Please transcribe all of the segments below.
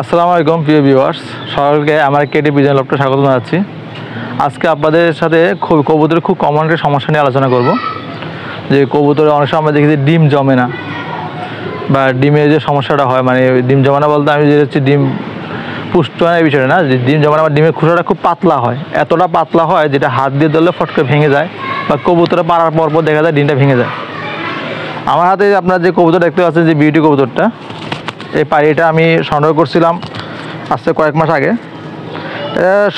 আসসালামু আলাইকুম, প্রিয় ভিউয়ার্স সকলকে আমার কেটি বিজন লপটা স্বাগত জানাচ্ছি। আজকে আপনাদের সাথে খুব কবুতরের খুব কমন একটা সমস্যা নিয়ে আলোচনা করব। যে কবুতরে অনেক সময় আমরা দেখি যে ডিম জমে না। বা ডিমের যে সমস্যাটা হয় মানে ডিম জমে না বলতে আমি যে হচ্ছে ডিম পুষ্ট হয় বিষয়টা না, যে ডিম জমে না ডিমের খোসাটা খুব পাতলা হয়। এতটা পাতলা হয় যেটা হাত দিয়ে ধরলে ফট করে ভেঙে যায়, বা কবুতরে পাড়ার পর পর দেখা যায় ডিমটা ভেঙে যায়। আমার হাতে আপনার যে কবুতর দেখতে পাচ্ছেন, যে বিউটি কবুতরটা এই পাড়িটা আমি সংগ্রহ করছিলাম আজকে কয়েক মাস আগে।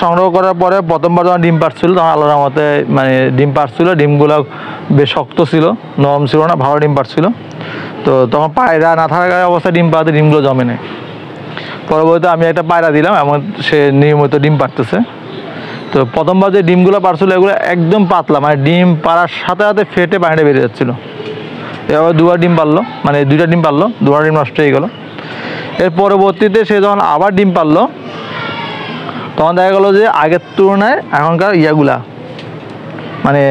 সংগ্রহ করার পরে প্রথমবার যখন ডিম পাড়ছিল, তখন আল্লাহর মতে মানে ডিম পাড়ছিল, ডিমগুলো বেশ শক্ত ছিল, নরম ছিল না, ভালো ডিম পাড়ছিল। তো তখন পায়রা না থাকার অবস্থায় ডিম পাড়াতে ডিমগুলো জমে নেয় পরবর্তীতে আমি একটা পায়রা দিলাম, এমন সে নিয়মিত ডিম পাড়তেছে। তো প্রথমবার যে ডিমগুলো পারছিল এগুলো একদম পাতলা মানে ডিম পাড়ার সাথে সাথে ফেটে পানিটা বেরিয়ে যাচ্ছিল। এবার দুবার ডিম পারল মানে দুইটা ডিম পারল দুবার ডিম নষ্ট হয়ে গেল। এর পরবর্তীতে সে যখন আবার ডিম পারল, তখন দেখা গেলো যে আগের তুলনায় এখনকার ইয়াগুলা মানে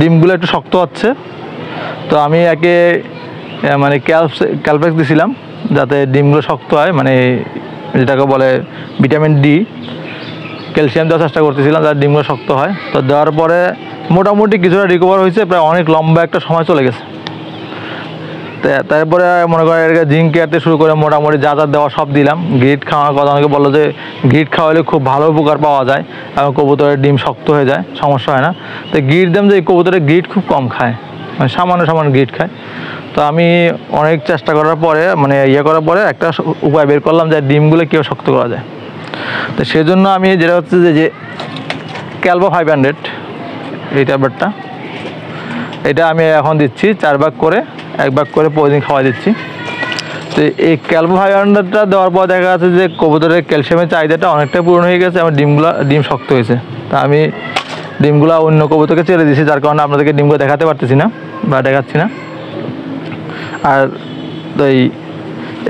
ডিমগুলো একটু শক্ত হচ্ছে। তো আমি একে মানে ক্যালপস, ক্যালপেক্স দিছিলাম, যাতে ডিমগুলো শক্ত হয় মানে যেটাকে বলে ভিটামিন ডি, ক্যালসিয়াম দেওয়ার চেষ্টা করতেছিলাম যাতে ডিমগুলো শক্ত হয়। তো দেওয়ার পরে মোটামুটি কিছুটা রিকভার হয়েছে, প্রায় অনেক লম্বা একটা সময় চলে গেছে। তারপরে মনে করেন এর জিঙ্ক কেয়ারতে শুরু করে মোটামুটি যা যা দেওয়া সব দিলাম। গ্রিট খাওয়ার কথা অনেকে বলল যে গ্রিট খাওয়ালে খুব ভালো উপকার পাওয়া যায় এবং কবুতরের ডিম শক্ত হয়ে যায়, সমস্যা হয় না। তো গিট দাম যে কবুতরের গিট খুব কম খায় মানে সামান্য সামান্য গিট খায়। তো আমি অনেক চেষ্টা করার পরে মানে ইয়ে করার পরে একটা উপায় বের করলাম যে ডিমগুলো কেউ শক্ত করা যায়। তো সেজন্য আমি যেটা হচ্ছে যে যে ক্যালভো ফাইভ হান্ড্রেড, এই ট্যাবলেটটা, এটা আমি এখন দিচ্ছি চার ভাগ করে। এক ভাগ করে প্রতিদিন খাওয়া দিচ্ছি। তো এই ক্যালভো দেওয়ার পর দেখা যাচ্ছে যে কবুতরের ক্যালসিয়ামের চাহিদাটা অনেকটাই পূরণ হয়ে গেছে আমার ডিমগুলো, ডিম শক্ত হয়েছে। তা আমি ডিমগুলো অন্য কবুতরকে ছেড়ে দিয়েছি, যার কারণে আপনাদেরকে ডিমগুলো দেখাতে পারতেছি না বা দেখাচ্ছি না। আর এই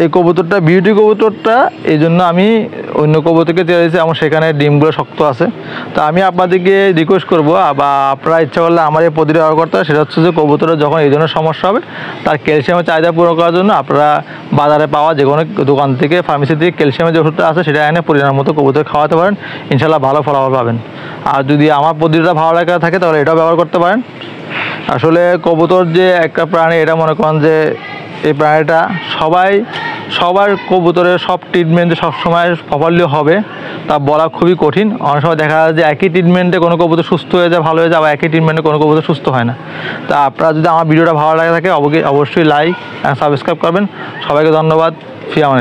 এই কবুতরটা, বিউটি কবুতরটা, এই জন্য আমি অন্য কবুতরকে চেয়েছি এবং সেখানে ডিমগুলো শক্ত আছে। তো আমি আপনাদেরকে রিকোয়েস্ট করব, বা আপনারা ইচ্ছা করলে আমার এই পদ্ধতি ব্যবহার করতে সেটা হচ্ছে যে কবুতরের যখন এই ধরনের সমস্যা হবে, তার ক্যালসিয়ামের চাহিদা পূরণ করার জন্য আপনারা বাজারে পাওয়া যে কোনো দোকান থেকে ফার্মেসি থেকে ক্যালসিয়ামের যে ওষুধটা আছে, সেটা এনে পরিমাণ মতো কবুতর খাওয়াতে পারেন। ইনশাল্লাহ ভালো ফলাফল পাবেন। আর যদি আমার পদ্ধতিটা ভালো লাগা থাকে, তাহলে এটাও ব্যবহার করতে পারেন। আসলে কবুতর যে একটা প্রাণী, এটা মনে করেন যে এই প্রাণীটা সবাই সবার কবুতরের সব ট্রিটমেন্টে সবসময় প্রপারলি হবে, তা বলা খুবই কঠিন। অনেক সময় দেখা যায় যে একই ট্রিটমেন্টে কোনো কবুতর সুস্থ হয়ে যায়, ভালো হয়ে যায়, আবার একই ট্রিটমেন্টে কোনো কবুতর সুস্থ হয় না। তা আপনারা যদি আমার ভিডিওটা ভালো লাগে থাকে, অবশ্যই লাইক অ্যান্ড সাবস্ক্রাইব করবেন। সবাইকে ধন্যবাদ। ফিয়ামান